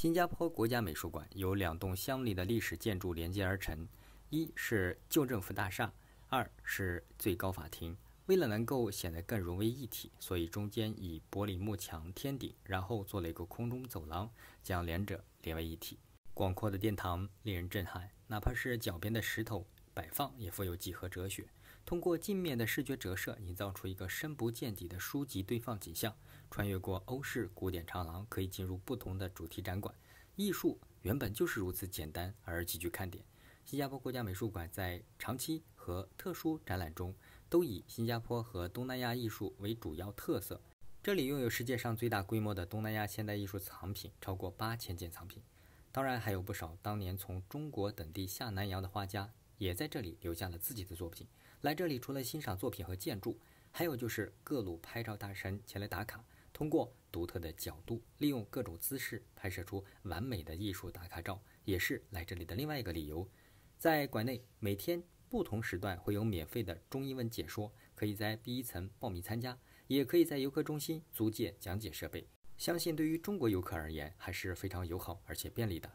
新加坡国家美术馆由两栋相邻的历史建筑连接而成，一是旧政府大厦，二是最高法庭。为了能够显得更融为一体，所以中间以玻璃幕墙天顶，然后做了一个空中走廊，将两者连为一体。广阔的殿堂令人震撼，哪怕是脚边的石头摆放也富有几何哲学。通过镜面的视觉折射，营造出一个深不见底的书籍堆放景象。穿越过欧式古典长廊，可以进入不同的主题展馆。艺术原本就是如此简单而极具看点。新加坡国家美术馆在长期和特殊展览中，都以新加坡和东南亚艺术为主要特色。这里拥有世界上最大规模的东南亚现代艺术藏品，超过八千件藏品。当然，还有不少当年从中国等地下南洋的画家，也在这里留下了自己的作品。来这里除了欣赏作品和建筑，还有就是各路拍照大神前来打卡。通过独特的角度，利用各种姿势拍摄出完美的艺术打卡照，也是来这里的另外一个理由。在馆内，每天不同时段会有免费的中英文解说，可以在 B 一层报名参加，也可以在游客中心租借讲解设备。相信对于中国游客而言，还是非常友好而且便利的。